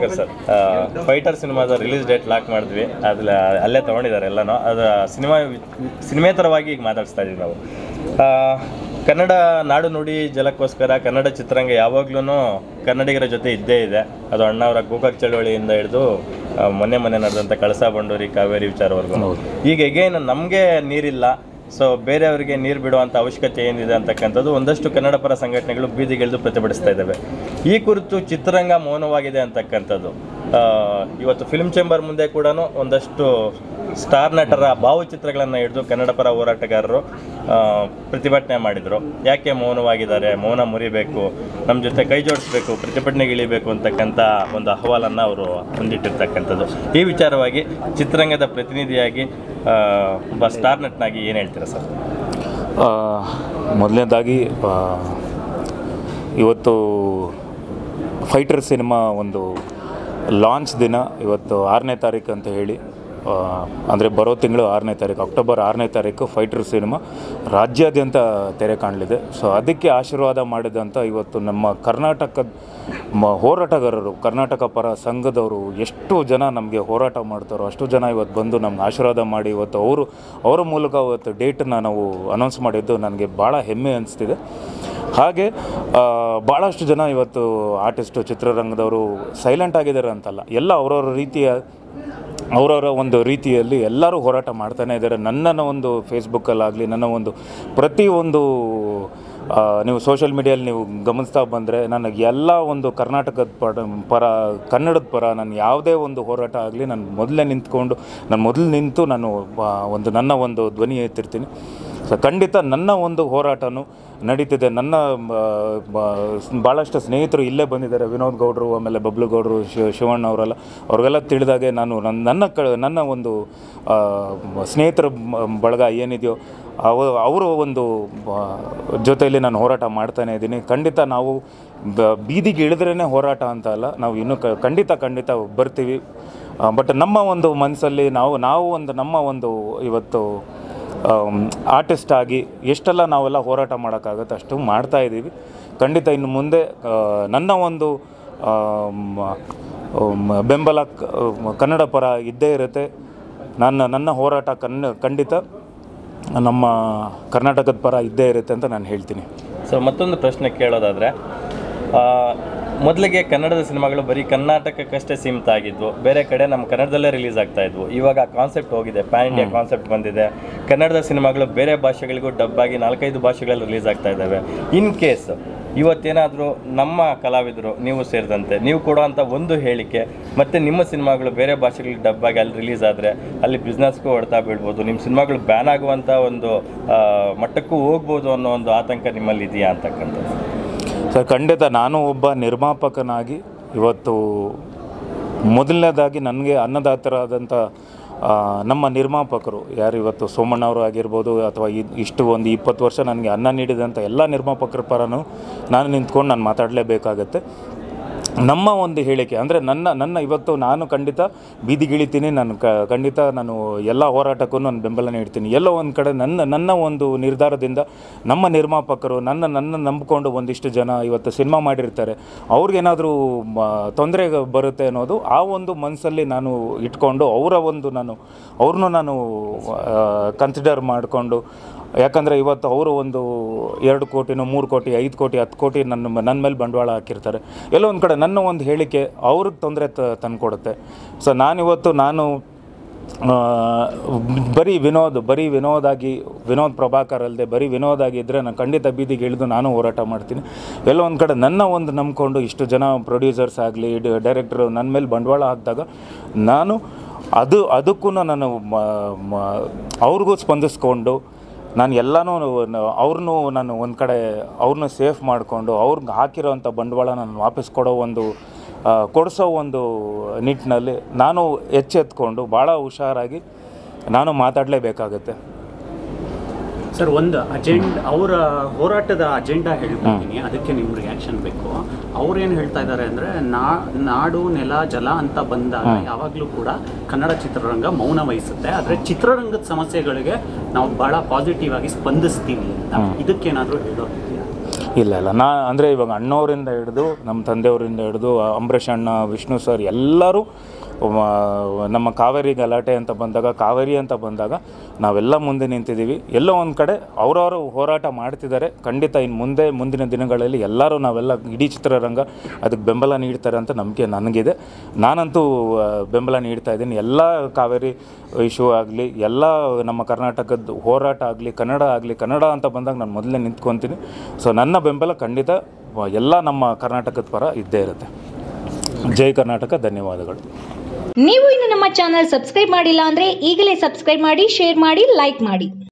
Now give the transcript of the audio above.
Bhargav sir fighter ಸಿನಿಮಾದ release date lock ಮಾಡಿದ್ವಿ. ಅದ್ರ ಅಲ್ಲೇ ತೊಗೊಂಡಿದ್ದಾರೆ ಎಲ್ಲನೂ. ಅದು ಸಿನಿಮಾ ಸಿನಿಮೇತರವಾಗಿ ಈಗ ಮಾತಾಡಿಸ್ತಾ ಇದ್ದೀವಿ ನಾವು. ಆ, ಕನ್ನಡ ನಾಡು ನುಡಿ ಜಲಕ್ಕೋಸ್ಕರ ಕನ್ನಡ ಚಿತ್ರರಂಗ ಯಾವಾಗ್ಲೂ ಕನ್ನಡಿಗರ ಜೊತೆ ಇದ್ದೇ ಇದೆ. ಅದು ಅಣ್ಣವರ ಗೋಕಾಕ್ ಚಳವಳಿಯಿಂದ ಹಿಡಿದು ಮೊನ್ನೆ ಮೊನ್ನೆ ನಡೆದಂಥ ಕಳಸಾ ಬಂಡೂರಿ ಕಾವೇರಿ ವಿಚಾರವರೆಗೂ. ಈಗ ಎಗೇನ್ ನಮಗೆ ನೀರಿಲ್ಲ. ಸೊ ಬೇರೆಯವರಿಗೆ ನೀರು ಬಿಡುವಂಥ ಅವಶ್ಯಕತೆ ಏನಿದೆ ಅಂತಕ್ಕಂಥದ್ದು ಒಂದಷ್ಟು ಕನ್ನಡ ಪರ ಸಂಘಟನೆಗಳು ಬೀದಿಗಿಳಿದು ಪ್ರತಿಭಟಿಸ್ತಾ ಇದ್ದಾವೆ. ಈ ಕುರಿತು ಚಿತ್ರರಂಗ ಮೌನವಾಗಿದೆ ಅಂತಕ್ಕಂಥದ್ದು. ಇವತ್ತು ಫಿಲ್ಮ್ ಚೇಂಬರ್ ಮುಂದೆ ಕೂಡ ಒಂದಷ್ಟು ಸ್ಟಾರ್ ನಟರ ಭಾವಚಿತ್ರಗಳನ್ನು ಹಿಡಿದು ಕನ್ನಡ ಪರ ಹೋರಾಟಗಾರರು ಪ್ರತಿಭಟನೆ ಮಾಡಿದರು. ಯಾಕೆ ಮೌನವಾಗಿದ್ದಾರೆ? ಮೌನ ಮುರಿಬೇಕು ನಮ್ಮ ಜೊತೆ ಕೈ ಜೋಡಿಸ್ಬೇಕು ಪ್ರತಿಭಟನೆಗೆ ಇಳಿಬೇಕು ಅಂತಕ್ಕಂಥ ಒಂದು ಅಹವಾಲನ್ನು ಅವರು ಹೊಂದಿಟ್ಟಿರ್ತಕ್ಕಂಥದ್ದು ಈ ವಿಚಾರವಾಗಿ ಚಿತ್ರರಂಗದ ಪ್ರತಿನಿಧಿಯಾಗಿ ಒಬ್ಬ ಸ್ಟಾರ್ ನಟನಾಗಿ ಏನು ಹೇಳ್ತೀರಾ ಸರ್? ಮೊದಲನೇದಾಗಿ ಇವತ್ತು ಫೈಟರ್ ಸಿನಿಮಾ ಒಂದು ಲಾಂಚ್ ದಿನ ಇವತ್ತು ಆರನೇ ತಾರೀಕು ಅಂತ ಹೇಳಿ ಅಂದರೆ ಬರೋ ತಿಂಗಳು ಆರನೇ ತಾರೀಕು, ಅಕ್ಟೋಬರ್ ಆರನೇ ತಾರೀಕು ಫೈಟರ್ ಸಿನಿಮಾ ರಾಜ್ಯಾದ್ಯಂತ ತೆರೆ ಕಾಣಲಿದೆ. ಸೊ ಅದಕ್ಕೆ ಆಶೀರ್ವಾದ ಮಾಡಿದಂಥ ಇವತ್ತು ನಮ್ಮ ಕರ್ನಾಟಕದ ಹೋರಾಟಗಾರರು, ಕರ್ನಾಟಕ ಪರ ಸಂಘದವರು ಎಷ್ಟು ಜನ ನಮಗೆ ಹೋರಾಟ ಮಾಡ್ತಾರೋ ಅಷ್ಟು ಜನ ಇವತ್ತು ಬಂದು ನಮ್ಗೆ ಆಶೀರ್ವಾದ ಮಾಡಿ ಇವತ್ತು ಅವರು, ಅವರ ಮೂಲಕ ಇವತ್ತು ಡೇಟನ್ನ ನಾವು ಅನೌನ್ಸ್ ಮಾಡಿದ್ದು ನನಗೆ ಭಾಳ ಹೆಮ್ಮೆ ಅನಿಸ್ತಿದೆ. ಹಾಗೆ ಭಾಳಷ್ಟು ಜನ ಇವತ್ತು ಆರ್ಟಿಸ್ಟು ಚಿತ್ರರಂಗದವರು ಸೈಲೆಂಟ್ ಆಗಿದ್ದಾರೆ ಅಂತಲ್ಲ. ಎಲ್ಲ ಅವರವ್ರ ರೀತಿಯ, ಅವರವರ ಒಂದು ರೀತಿಯಲ್ಲಿ ಎಲ್ಲರೂ ಹೋರಾಟ ಮಾಡ್ತಾನೆ ಇದ್ದಾರೆ. ನನ್ನ ಒಂದು ಫೇಸ್ಬುಕ್ಕಲ್ಲಾಗಲಿ ನನ್ನ ಒಂದು ಪ್ರತಿಯೊಂದು ನೀವು ಸೋಷಿಯಲ್ ಮೀಡಿಯಲ್ಲಿ ನೀವು ಗಮನಿಸ್ತಾ ಬಂದರೆ, ನನಗೆ ಎಲ್ಲ ಒಂದು ಕರ್ನಾಟಕದ ಪಡ ಪರ, ಕನ್ನಡದ ಪರ ನಾನು ಯಾವುದೇ ಒಂದು ಹೋರಾಟ ಆಗಲಿ, ನಾನು ಮೊದಲೇ ನಿಂತ್ಕೊಂಡು, ನಾನು ಮೊದಲು ನಿಂತು ನಾನು ಒಂದು ನನ್ನ ಒಂದು ಧ್ವನಿ ಎತ್ತಿರ್ತೀನಿ. ಸೊ ಖಂಡಿತ ನನ್ನ ಒಂದು ಹೋರಾಟನೂ ನಡೀತಿದೆ. ನನ್ನ ಭಾಳಷ್ಟು ಸ್ನೇಹಿತರು ಇಲ್ಲೇ ಬಂದಿದ್ದಾರೆ. ವಿನೋದ್ ಗೌಡರು, ಆಮೇಲೆ ಬಬ್ಲು ಗೌಡರು ಶಿವ ಶಿವಣ್ಣ ಅವರೆಲ್ಲ, ಅವ್ರಿಗೆಲ್ಲ ತಿಳಿದಾಗೆ ನಾನು ನನ್ನ ನನ್ನ ಕ, ನನ್ನ ಒಂದು ಸ್ನೇಹಿತರ ಬಳಗ ಏನಿದೆಯೋ, ಅವ, ಅವರು ಒಂದು ಜೊತೆಯಲ್ಲಿ ನಾನು ಹೋರಾಟ ಮಾಡ್ತಾನೆ ಇದ್ದೀನಿ. ಖಂಡಿತ ನಾವು ಬೀದಿಗೆ ಇಳಿದ್ರೇ ಹೋರಾಟ ಅಂತ ಅಲ್ಲ, ನಾವು ಇನ್ನೂ ಖಂಡಿತ ಖಂಡಿತ ಬರ್ತೀವಿ. ಬಟ್ ನಮ್ಮ ಒಂದು ಮನಸ್ಸಲ್ಲಿ ನಾವು ನಾವು ಒಂದು, ನಮ್ಮ ಒಂದು ಇವತ್ತು ಆರ್ಟಿಸ್ಟ್ ಆಗಿ ಎಷ್ಟೆಲ್ಲ ನಾವೆಲ್ಲ ಹೋರಾಟ ಮಾಡೋಕ್ಕಾಗುತ್ತೆ ಅಷ್ಟು ಮಾಡ್ತಾ ಇದ್ದೀವಿ. ಖಂಡಿತ ಇನ್ನು ಮುಂದೆ ನನ್ನ ಒಂದು ಬೆಂಬಲ ಕನ್ನಡ ಪರ ಇದ್ದೇ ಇರುತ್ತೆ. ನನ್ನ ನನ್ನ ಹೋರಾಟ ಕನ್ನ, ಖಂಡಿತ ನಮ್ಮ ಕರ್ನಾಟಕದ ಪರ ಇದ್ದೇ ಇರುತ್ತೆ ಅಂತ ನಾನು ಹೇಳ್ತೀನಿ. ಸೊ ಮತ್ತೊಂದು ಪ್ರಶ್ನೆ ಕೇಳೋದಾದರೆ ಮೊದಲಿಗೆ ಕನ್ನಡದ ಸಿನಿಮಾಗಳು ಬರೀ ಕರ್ನಾಟಕಕ್ಕಷ್ಟೇ ಸೀಮಿತ ಆಗಿದ್ವು. ಬೇರೆ ಕಡೆ ನಮ್ಮ ಕನ್ನಡದಲ್ಲೇ ರಿಲೀಸ್ ಆಗ್ತಾ ಇದ್ವು. ಇವಾಗ ಕಾನ್ಸೆಪ್ಟ್ ಹೋಗಿದೆ. ಪ್ಯಾನ್ ಇಂಡಿಯಾ ಕಾನ್ಸೆಪ್ಟ್ ಬಂದಿದೆ. ಕನ್ನಡದ ಸಿನಿಮಾಗಳು ಬೇರೆ ಭಾಷೆಗಳಿಗೂ ಡಬ್ ಆಗಿ ನಾಲ್ಕೈದು ಭಾಷೆಗಳಲ್ಲಿ ರಿಲೀಸ್ ಆಗ್ತಾ ಇದ್ದಾವೆ. ಇನ್ ಕೇಸ್ ಇವತ್ತೇನಾದರೂ ನಮ್ಮ ಕಲಾವಿದರು ನೀವು ಸೇರಿದಂತೆ ನೀವು ಕೊಡುವಂಥ ಒಂದು ಹೇಳಿಕೆ ಮತ್ತು ನಿಮ್ಮ ಸಿನಿಮಾಗಳು ಬೇರೆ ಭಾಷೆಗಳಿಗೆ ಡಬ್ ಆಗಿ ಅಲ್ಲಿ ರಿಲೀಸ್ ಆದರೆ ಅಲ್ಲಿ ಬಿಸ್ನೆಸ್ಗೂ ಹೊಡ್ತಾ ಬೀಳ್ಬೋದು. ನಿಮ್ಮ ಸಿನಿಮಾಗಳು ಬ್ಯಾನ್ ಆಗುವಂಥ ಒಂದು ಮಟ್ಟಕ್ಕೂ ಹೋಗ್ಬೋದು ಅನ್ನೋ ಒಂದು ಆತಂಕ ನಿಮ್ಮಲ್ಲಿ ಇದೆಯಾ ಅಂತಕ್ಕಂಥದ್ದು? ಸರ್, ಖಂಡಿತ ನಾನು ಒಬ್ಬ ನಿರ್ಮಾಪಕನಾಗಿ ಇವತ್ತು ಮೊದಲನೇದಾಗಿ ನನಗೆ ಅನ್ನದಾತರಾದಂಥ ನಮ್ಮ ನಿರ್ಮಾಪಕರು, ಯಾರು ಇವತ್ತು ಸೋಮಣ್ಣವರು ಆಗಿರ್ಬೋದು ಅಥವಾ ಇಷ್ಟು ಒಂದು ಇಪ್ಪತ್ತು ವರ್ಷ ನನಗೆ ಅನ್ನ ನೀಡಿದಂಥ ಎಲ್ಲ ನಿರ್ಮಾಪಕರ ಪರನೂ ನಾನು ನಿಂತ್ಕೊಂಡು ನಾನು ಮಾತಾಡಲೇಬೇಕಾಗತ್ತೆ. ನಮ್ಮ ಒಂದು ಹೇಳಿಕೆ, ಅಂದರೆ ನನ್ನ ನನ್ನ ಇವತ್ತು ನಾನು ಖಂಡಿತ ಬೀದಿಗಿಳಿತೀನಿ ನಾನು ಕ, ಖಂಡಿತ ನಾನು ಎಲ್ಲ ಹೋರಾಟಕ್ಕೂ ನಾನು ಬೆಂಬಲ ನೀಡ್ತೀನಿ ಎಲ್ಲೋ ಒಂದು ಕಡೆ ನನ್ನ ನನ್ನ ಒಂದು ನಿರ್ಧಾರದಿಂದ ನಮ್ಮ ನಿರ್ಮಾಪಕರು, ನನ್ನ ನನ್ನ ನಂಬಿಕೊಂಡು ಒಂದಿಷ್ಟು ಜನ ಇವತ್ತು ಸಿನಿಮಾ ಮಾಡಿರ್ತಾರೆ. ಅವ್ರಿಗೇನಾದರೂ ತೊಂದರೆ ಬರುತ್ತೆ ಅನ್ನೋದು ಆ ಒಂದು ಮನಸ್ಸಲ್ಲಿ ನಾನು ಇಟ್ಕೊಂಡು ಅವರ ಒಂದು ನಾನು, ಅವ್ರನ್ನೂ ನಾನು ಕನ್ಸಿಡರ್ ಮಾಡಿಕೊಂಡು ಯಾಕಂದರೆ ಇವತ್ತು ಅವರು ಒಂದು ಎರಡು ಕೋಟಿನೋ ಮೂರು ಕೋಟಿ, ಐದು ಕೋಟಿ, ಹತ್ತು ಕೋಟಿ ನನ್ನ ನನ್ನ ಮೇಲೆ ಬಂಡವಾಳ ಹಾಕಿರ್ತಾರೆ. ಎಲ್ಲೋ ಒಂದು ಕಡೆ ನನ್ನ ಒಂದು ಹೇಳಿಕೆ ಅವ್ರಿಗೆ ತೊಂದರೆ ತಂದುಕೊಡುತ್ತೆ. ಸೊ ನಾನಿವತ್ತು ನಾನು ಬರೀ ವಿನೋದ್, ಬರೀ ವಿನೋದಾಗಿ, ವಿನೋದ್ ಪ್ರಭಾಕರ್ ಅಲ್ಲದೆ ಬರೀ ವಿನೋದ್ ಆಗಿದ್ದರೆ ನಾನು ಖಂಡಿತ ಬೀದಿಗೆ ಇಳಿದು ನಾನು ಹೋರಾಟ ಮಾಡ್ತೀನಿ. ಎಲ್ಲ ಒಂದು ಕಡೆ ನನ್ನ ಒಂದು ನಂಬಿಕೊಂಡು ಇಷ್ಟು ಜನ ಪ್ರೊಡ್ಯೂಸರ್ಸ್ ಆಗಲಿ ಡೈರೆಕ್ಟ್ರು ನನ್ನ ಮೇಲೆ ಬಂಡವಾಳ ಹಾಕಿದಾಗ ನಾನು ಅದು ಅದಕ್ಕೂ ನಾನು ಅವ್ರಿಗೂ ಸ್ಪಂದಿಸ್ಕೊಂಡು ನಾನು ಎಲ್ಲನೂ ಅವ್ರನ್ನೂ ನಾನು ಒಂದು ಕಡೆ ಅವ್ರನ್ನೂ ಸೇಫ್ ಮಾಡಿಕೊಂಡು ಅವ್ರಿಗೆ ಹಾಕಿರೋವಂಥ ಬಂಡವಾಳ ನಾನು ವಾಪಸ್ ಕೊಡೋ ಒಂದು ಕೊಡಿಸೋ ಒಂದು ನಿಟ್ಟಿನಲ್ಲಿ ನಾನು ಎಚ್ಚೆತ್ಕೊಂಡು ಭಾಳ ಹುಷಾರಾಗಿ ನಾನು ಮಾತಾಡಲೇಬೇಕಾಗತ್ತೆ. ಸರ್ ಒಂದು ಅಜೆಂಡ್ ಅವರ ಹೋರಾಟದ ಅಜೆಂಡಾ ಹೇಳ್ತೀನಿ ಅದಕ್ಕೆ ನಿಮ್ಮ ರಿಯಾಕ್ಷನ್ ಬೇಕು. ಅವ್ರೇನು ಹೇಳ್ತಾ ಇದ್ದಾರೆ ಅಂದರೆ ನಾ ನಾಡು ನೆಲ ಜಲ ಅಂತ ಬಂದಾಗ ಯಾವಾಗಲೂ ಕೂಡ ಕನ್ನಡ ಚಿತ್ರರಂಗ ಮೌನ ವಹಿಸುತ್ತೆ. ಆದರೆ ಚಿತ್ರರಂಗದ ಸಮಸ್ಯೆಗಳಿಗೆ ನಾವು ಭಾಳ ಪಾಸಿಟಿವ್ ಆಗಿ ಸ್ಪಂದಿಸ್ತೀವಿ ಅಂತ. ಇದಕ್ಕೇನಾದರೂ ಹೇಳೋದು ಇಲ್ಲ ಇಲ್ಲ. ನಾ ಅಂದರೆ ಇವಾಗ ಅಣ್ಣವರಿಂದ ಹಿಡಿದು ನಮ್ಮ ತಂದೆಯವರಿಂದ ಹಿಡಿದು ಅಂಬರೀಷ್ ಅಣ್ಣ ವಿಷ್ಣು ಸರ್ ಎಲ್ಲರೂ ನಮ್ಮ ಕಾವೇರಿ ಗಲಾಟೆ ಅಂತ ಬಂದಾಗ, ಕಾವೇರಿ ಅಂತ ಬಂದಾಗ ನಾವೆಲ್ಲ ಮುಂದೆ ನಿಂತಿದ್ದೀವಿ. ಎಲ್ಲೋ ಒಂದು ಕಡೆ ಅವರವರು ಹೋರಾಟ ಮಾಡ್ತಿದ್ದಾರೆ. ಖಂಡಿತ ಇನ್ನು ಮುಂದೆ, ಮುಂದಿನ ದಿನಗಳಲ್ಲಿ ಎಲ್ಲರೂ ನಾವೆಲ್ಲ ಇಡೀ ಚಿತ್ರರಂಗ ಅದಕ್ಕೆ ಬೆಂಬಲ ನೀಡ್ತಾರೆ ಅಂತ ನಂಬಿಕೆ ನನಗಿದೆ. ನಾನಂತೂ ಬೆಂಬಲ ನೀಡ್ತಾ ಇದ್ದೀನಿ. ಎಲ್ಲ ಕಾವೇರಿ ಇಶ್ಯೂ ಆಗಲಿ, ಎಲ್ಲ ನಮ್ಮ ಕರ್ನಾಟಕದ ಹೋರಾಟ ಆಗಲಿ, ಕನ್ನಡ ಆಗಲಿ, ಕನ್ನಡ ಅಂತ ಬಂದಾಗ ನಾನು ಮೊದಲೇ ನಿಂತ್ಕೊತೀನಿ. ಸೊ, ನನ್ನ ಬೆಂಬಲ ಖಂಡಿತ ಎಲ್ಲ ನಮ್ಮ ಕರ್ನಾಟಕದ ಪರ ಇದ್ದೇ ಇರುತ್ತೆ. ಜೈ ಕರ್ನಾಟಕ, ಧನ್ಯವಾದಗಳು. ನೀವು ಇನ್ನು ನಮ್ಮ ಚಾನಲ್ ಸಬ್ಸ್ಕ್ರೈಬ್ ಮಾಡಿಲ್ಲ ಅಂದ್ರೆ ಈಗಲೇ ಸಬ್ಸ್ಕ್ರೈಬ್ ಮಾಡಿ ಶೇರ್ ಮಾಡಿ ಲೈಕ್ ಮಾಡಿ.